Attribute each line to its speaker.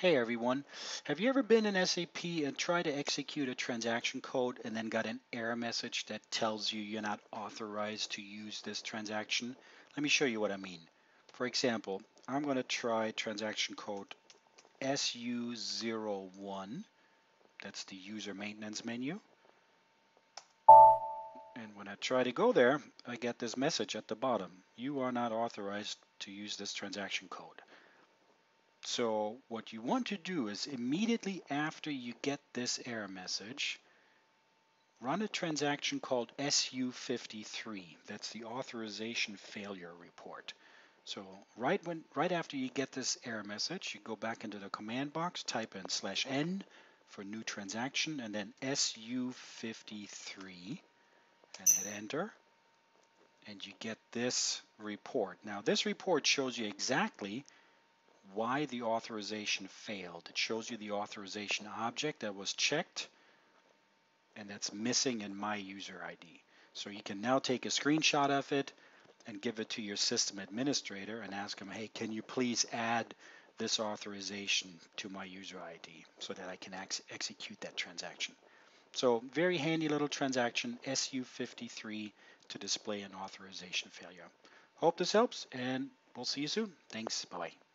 Speaker 1: Hey everyone, have you ever been in SAP and tried to execute a transaction code and then got an error message that tells you you're not authorized to use this transaction? Let me show you what I mean. For example, I'm going to try transaction code SU01. That's the user maintenance menu. And when I try to go there, I get this message at the bottom. You are not authorized to use this transaction code. So what you want to do is immediately after you get this error message, run a transaction called SU53. That's the authorization failure report. So right when right after you get this error message, you go back into the command box, type in slash n for new transaction, and then SU53, and hit enter, and you get this report. Now this report shows you exactly why the authorization failed. It shows you the authorization object that was checked and that's missing in my user ID. So you can now take a screenshot of it and give it to your system administrator and ask him, hey, can you please add this authorization to my user ID so that I can ex execute that transaction. So very handy little transaction, SU53 to display an authorization failure. Hope this helps and we'll see you soon. Thanks. Bye-bye.